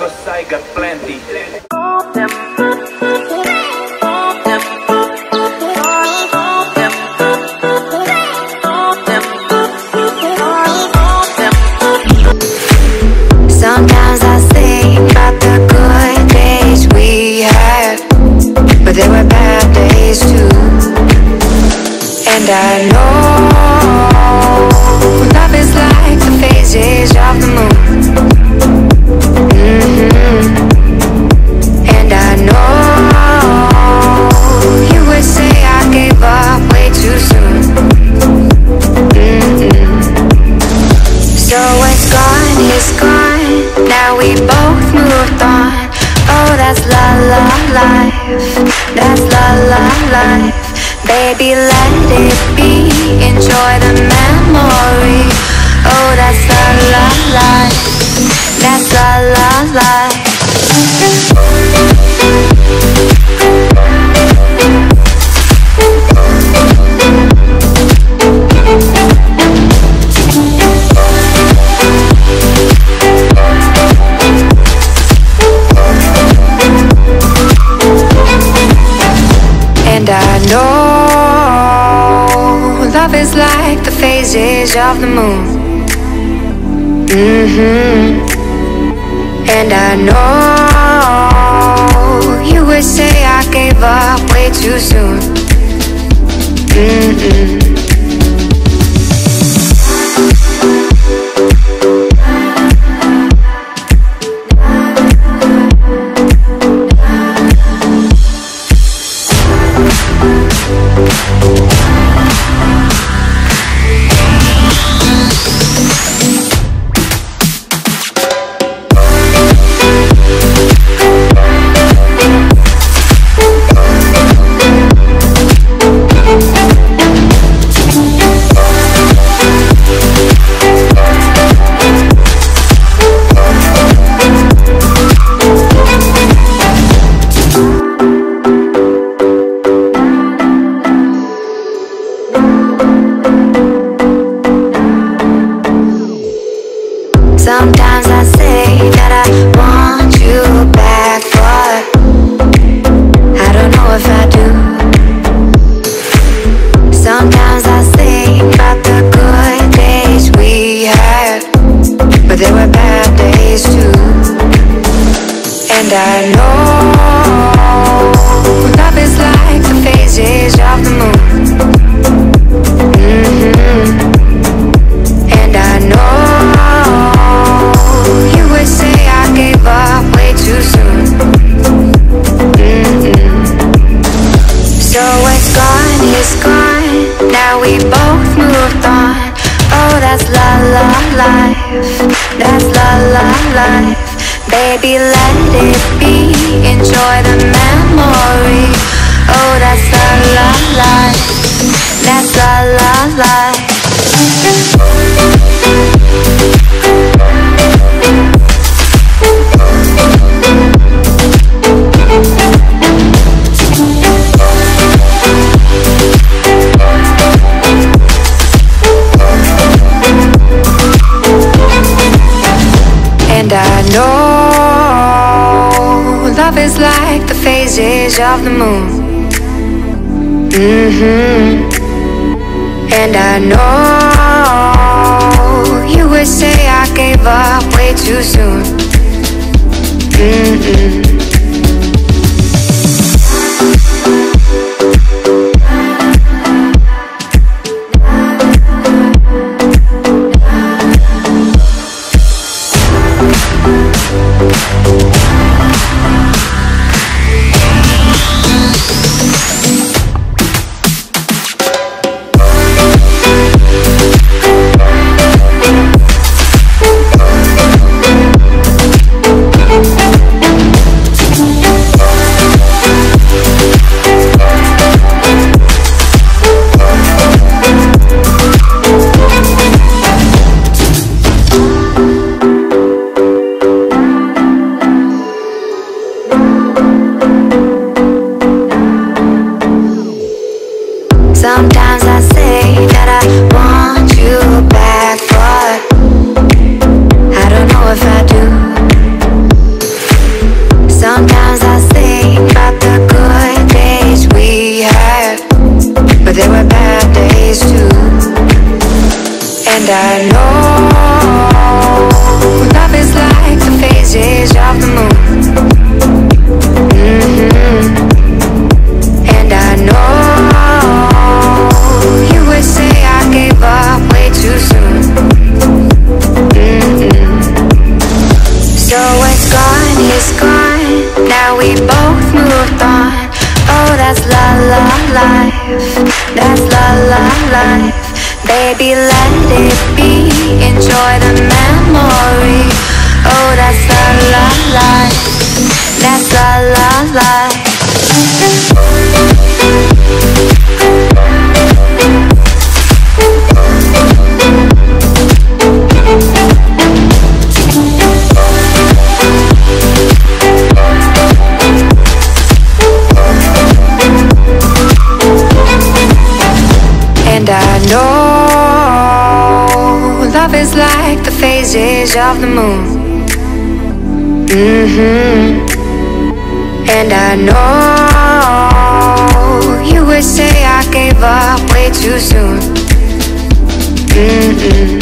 Cause I got plenty I know love is like the phases of the moon. Mhm. And I know you would say I gave up way too soon. Mhm. So it's gone, it's gone. Now we both moved on. Oh, that's la la life. That's la la life. Baby, let it be. Enjoy the memory. Oh, that's la la life. That's la la. And I know phases of the moon. hmm And I know you would say I gave up way too soon. Mm-mm. We both moved on. Oh, that's la la life. That's la la life. Baby, let it be. Enjoy the memory. Oh, that's la la of the moon. Mm-hmm And I know you would say I gave up way too soon. Mm-mm. Sometimes So what's gone is gone. Now we both moved on. Oh, that's la la life. That's la la life. Baby, let it be. Enjoy the memory. Oh, that's la la life. That's la la life. Like the phases of the moon. hmm And I know you would say I gave up way too soon. Mm-mm.